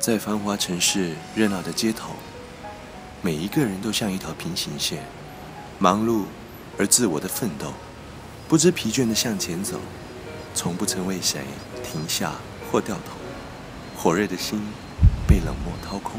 在繁华城市热闹的街头，每一个人都像一条平行线，忙碌而自我的奋斗，不知疲倦的向前走，从不曾为谁停下或掉头。火热的心被冷漠掏空。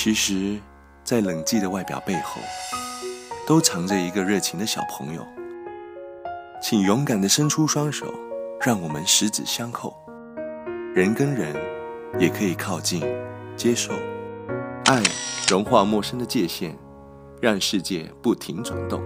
其实，在冷寂的外表背后，都藏着一个热情的小朋友。请勇敢地伸出双手，让我们十指相扣。人跟人也可以靠近、接受，爱融化陌生的界限，让世界不停转动。